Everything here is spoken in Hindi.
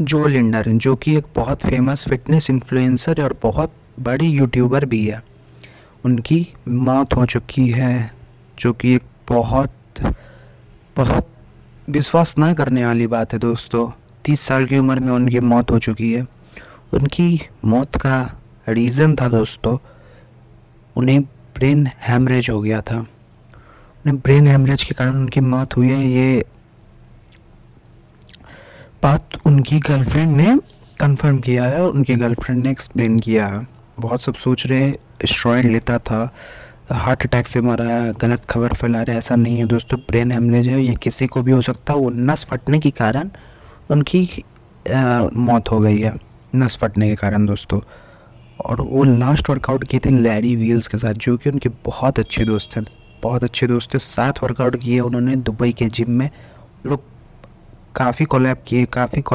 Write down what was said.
जो लिंडर जो कि एक बहुत फ़ेमस फिटनेस इन्फ्लुएंसर और बहुत बड़ी यूट्यूबर भी है। उनकी मौत हो चुकी है, जो कि एक बहुत बहुत विश्वास ना करने वाली बात है दोस्तों। तीस साल की उम्र में उनकी मौत हो चुकी है। उनकी मौत का रीज़न था दोस्तों, उन्हें ब्रेन हेमरेज हो गया था। उन्हें ब्रेन हेमरेज के कारण उनकी मौत हुई है। ये बात उनकी गर्लफ्रेंड ने कंफर्म किया है और उनकी गर्लफ्रेंड ने एक्सप्लेन किया है। बहुत सब सोच रहे हैं स्ट्रॉइड लेता था हार्ट अटैक से मरा है गलत खबर फैला रहे ऐसा नहीं है दोस्तों ब्रेन हेमरेज है ये किसी को भी हो सकता है वो नस फटने के कारण उनकी आ, मौत हो गई है नस फटने के कारण दोस्तों। और वो लास्ट वर्कआउट किए थे लैरी व्हील्स के साथ जो कि उनके बहुत अच्छे दोस्त हैं बहुत अच्छे दोस्त थे साथ वर्कआउट किए उन्होंने दुबई के जिम में लोग काफ़ी कोलैब किए काफ़ी